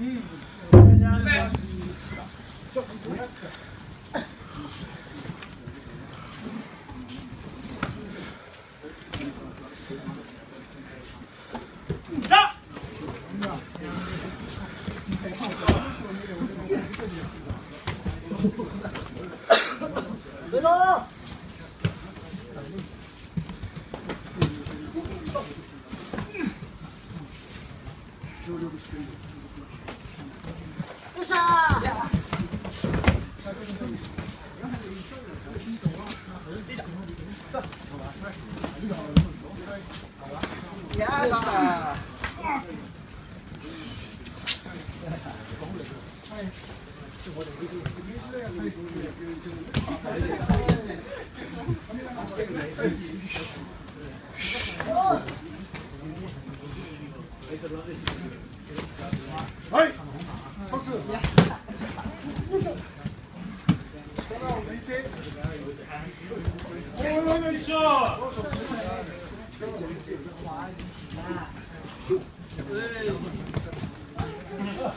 う、お願いします。協力してる。不是。呀。走。好啊，快。啊，はい。パス。力を抜いておいおいおいしょよいしょ。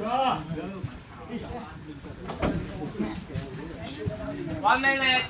Stop! One minute.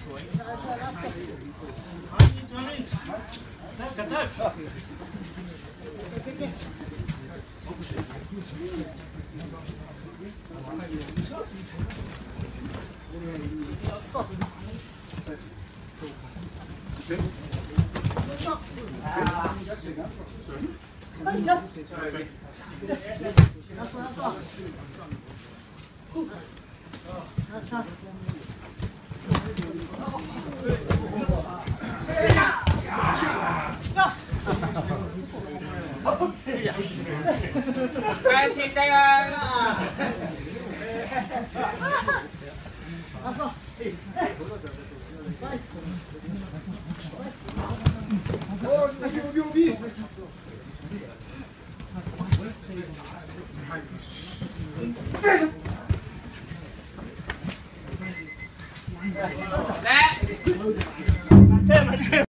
来。